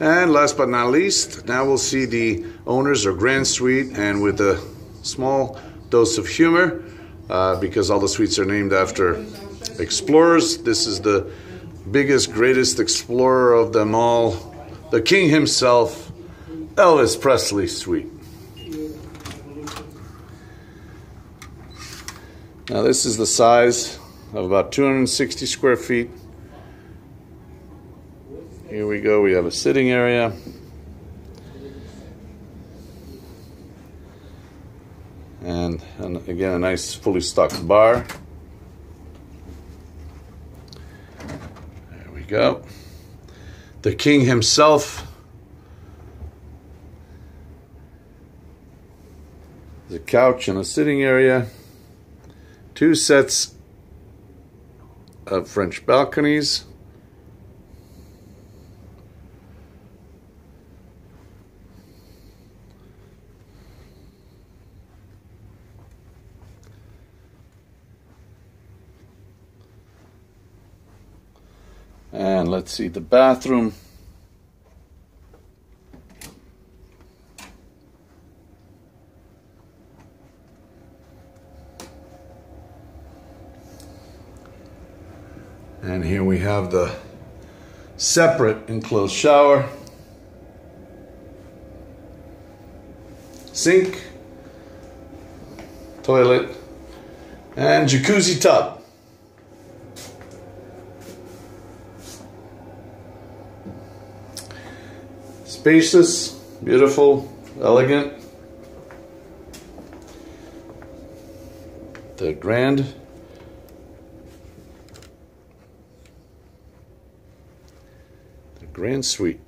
And last but not least, now we'll see the owners or grand suite and with a small dose of humor uh, because all the suites are named after explorers. This is the biggest, greatest explorer of them all, the king himself, Elvis Presley suite. Now this is the size of about 260 square feet. Here we go, we have a sitting area. And, and again, a nice fully stocked bar. There we go. The king himself. The couch and a sitting area. Two sets of French balconies. And let's see the bathroom. And here we have the separate enclosed shower. Sink, toilet, and jacuzzi tub. Spacious, beautiful, elegant. The grand the grand suite.